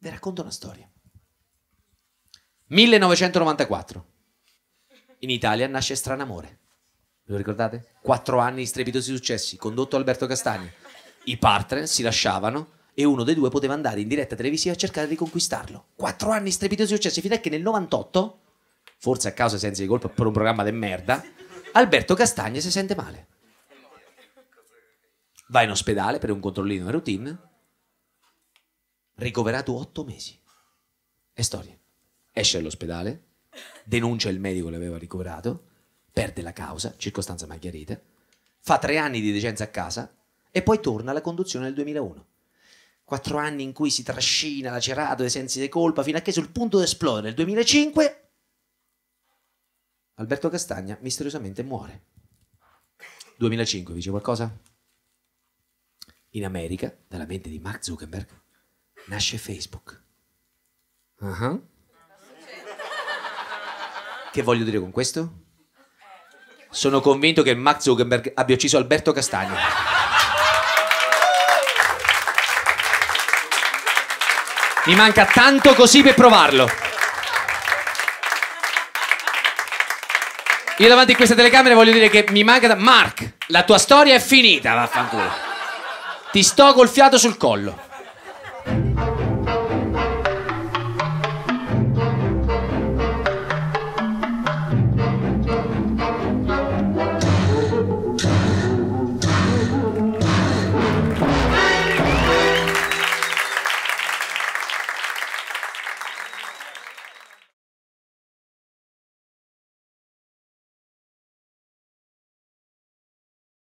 Vi racconto una storia. 1994. In Italia nasce Stranamore. Ve lo ricordate? Quattro anni di strepitosi successi, condotto Alberto Castagna. I partner si lasciavano e uno dei due poteva andare in diretta televisiva a cercare di conquistarlo. Quattro anni di strepitosi successi, fino a che nel 98, forse a causa senza di colpa per un programma de merda, Alberto Castagna si sente male. Va in ospedale per un controllino in routine, ricoverato otto mesi. È storia. Esce dall'ospedale, denuncia il medico che l'aveva ricoverato, perde la causa, circostanza mai chiarita, fa tre anni di decenza a casa e poi torna alla conduzione nel 2001. Quattro anni in cui si trascina lacerato ai sensi di colpa fino a che sul punto di esplodere nel 2005 Alberto Castagna misteriosamente muore. 2005, dice qualcosa? In America, dalla mente di Mark Zuckerberg, nasce Facebook. Uh-huh. Che voglio dire con questo? Sono convinto che Mark Zuckerberg abbia ucciso Alberto Castagna. Mi manca tanto così per provarlo. Io davanti a queste telecamere voglio dire che mi manca... Da... Mark, la tua storia è finita, vaffanculo. Ti sto col fiato sul collo.